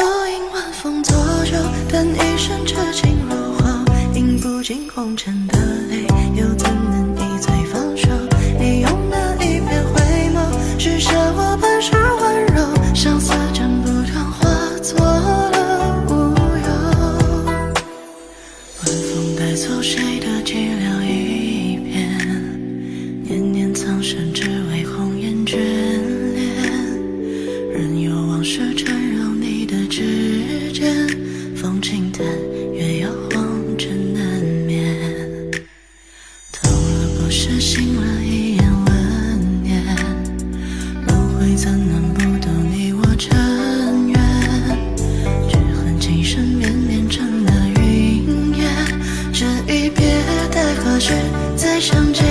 独饮晚风作酒，叹一生痴情如火，饮不尽红尘的泪，又怎能一醉方休？你用那一片回眸，许下我半世温柔，相思斩不断，化作了乌有。晚风带走谁的寂寥时再相见？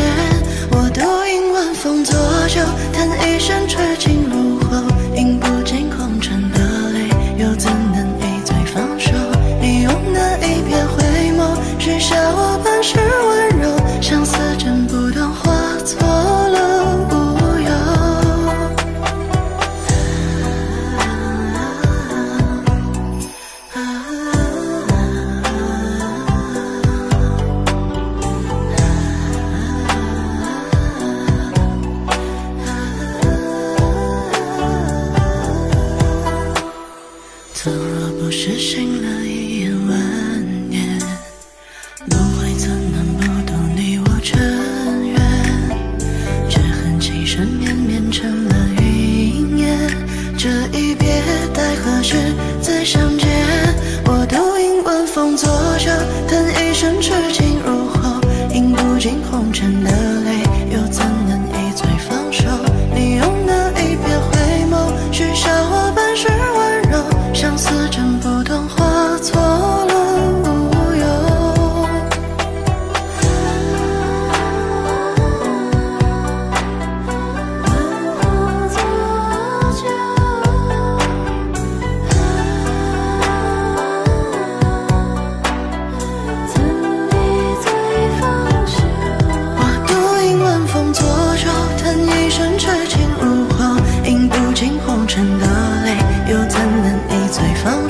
我独饮晚风作酒，叹一生痴情如喉，饮不尽红尘的泪，又怎能一醉方休？你用那一片回眸，许下我是醒了一眼万年轮回怎能不渡你我尘缘只恨情深绵绵成了云烟。这一别待何时再相见？我独饮晚风作酒叹一生痴情入喉饮不尽红尘的沉的泪又怎能一醉方